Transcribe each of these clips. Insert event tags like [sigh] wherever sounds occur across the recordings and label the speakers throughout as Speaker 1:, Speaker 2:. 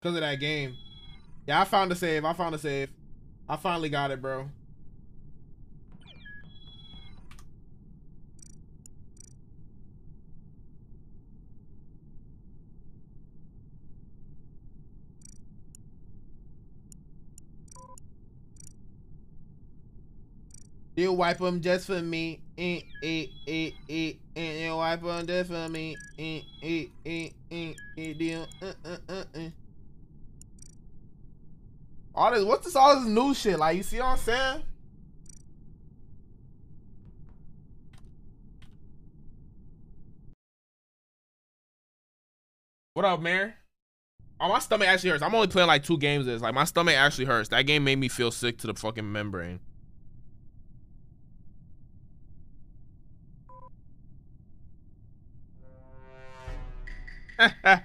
Speaker 1: Because of that game. Yeah, I found a save. I found a save. I finally got it, bro. You wipe them just for me. Eh, eh, eh, eh, eh. You wipe them just for me. Eh, eh, eh, eh, eh, deal. Uh, uh, uh, uh. All this, what's this, all this new shit? Like, you see what I'm saying? What up, man? Oh, my stomach actually hurts. I'm only playing like two games. This like my stomach actually hurts. That game made me feel sick to the fucking membrane. [laughs] now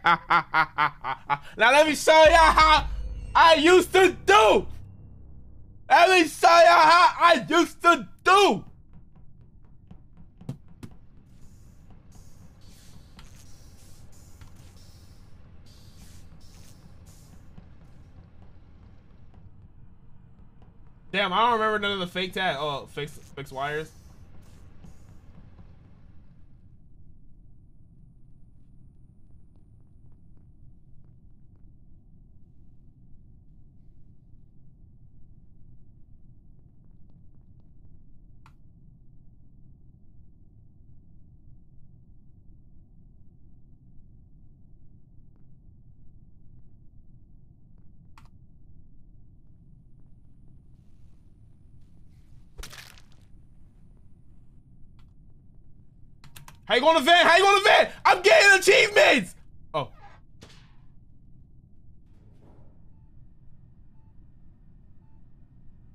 Speaker 1: let me show y'all how I used to do. Show y'all how I used to do. Damn, I don't remember none of the fake tag. Oh, uh, fix fix wires. How you going to vent? How you going to vent? I'm getting achievements. Oh.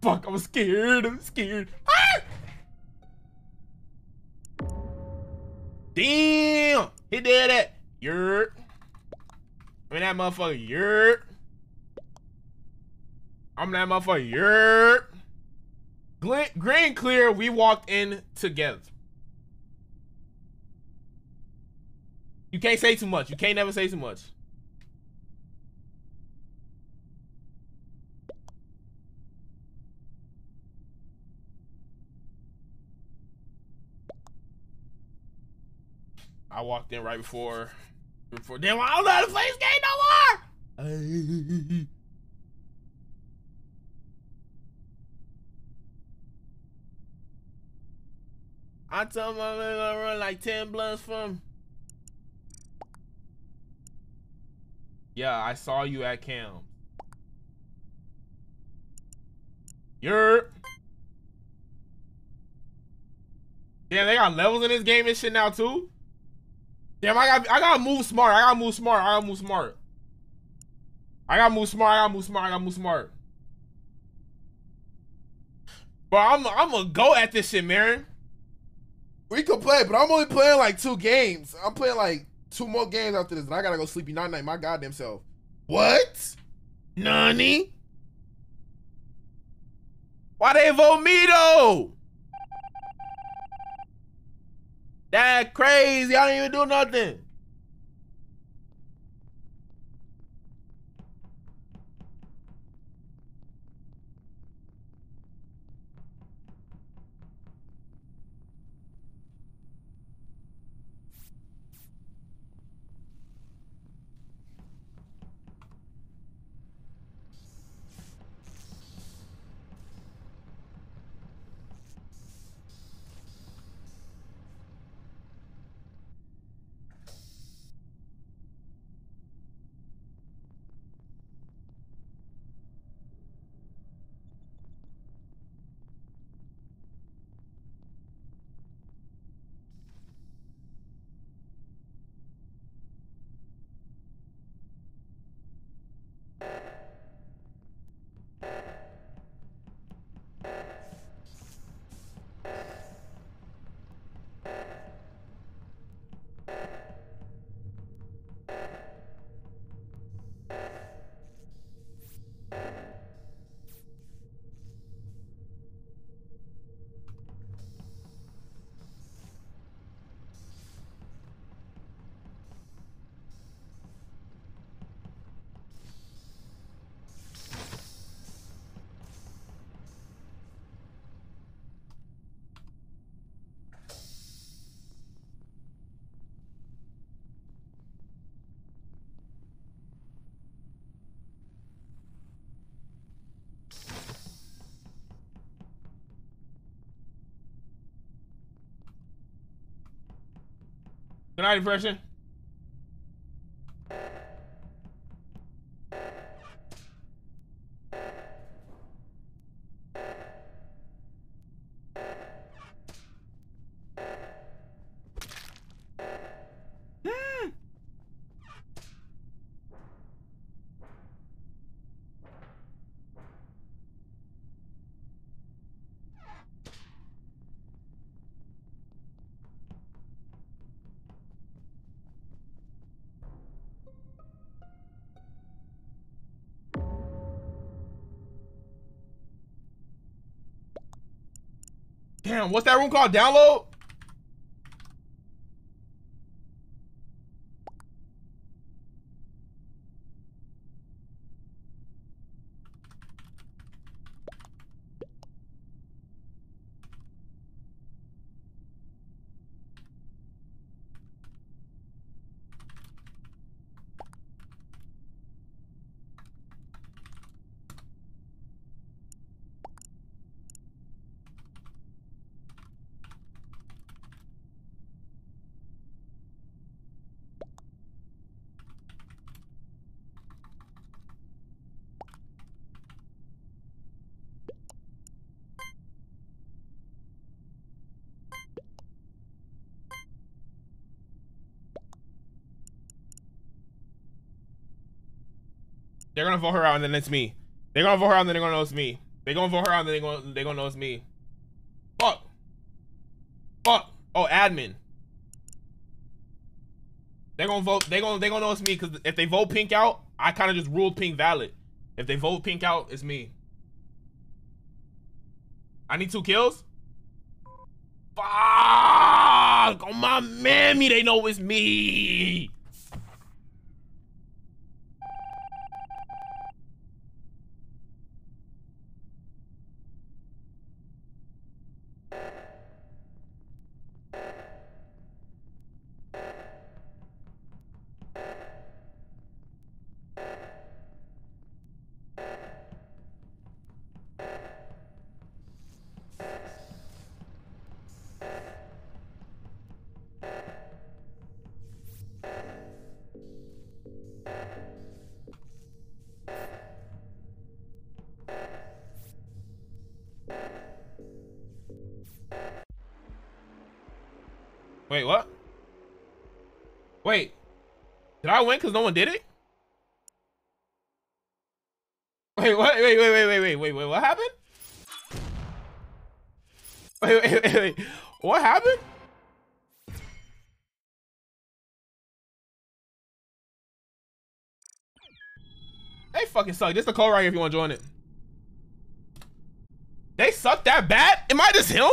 Speaker 1: Fuck, I'm scared. I'm scared. Ah! Damn. He did it. Yurt. I mean that motherfucker. Yurt. I'm that motherfucker. Yurt. Green clear. We walked in together. You can't say too much. You can't never say too much. I walked in right before before damn I don't know how to play this game no more. I told my man gonna run like 10 blunts from Yeah, I saw you at Cam. You're. Damn, they got levels in this game and shit now too. Damn, I got I gotta move smart. I gotta move smart. I gotta move smart. I gotta move smart. I gotta move smart. I gotta move smart. But I'm I'm gonna go at this shit, Marin.
Speaker 2: We could play, but I'm only playing like two games. I'm playing like two more games after this, and I gotta go sleepy night night. My goddamn self. What?
Speaker 1: Nani? Why they though? That crazy. I don't even do nothing. Good night, depression. Damn, what's that room called? Download? They're gonna vote her out and then it's me. They're gonna vote her out and then they're gonna know it's me. They're gonna vote her out and then they're gonna they're gonna know it's me. Fuck. Fuck. Oh, admin. They're gonna vote. They're gonna they're gonna know it's me because if they vote pink out, I kind of just ruled pink valid. If they vote pink out, it's me. I need two kills. Fuck! Oh my mammy, they know it's me. Wait, what? Wait. Did I win because no one did it? Wait, what? Wait, wait, wait, wait, wait, wait, wait, what happened? Wait, wait, wait, wait. What happened? They fucking suck. This is the code right here if you want to join it. They suck that bad? Am I just him?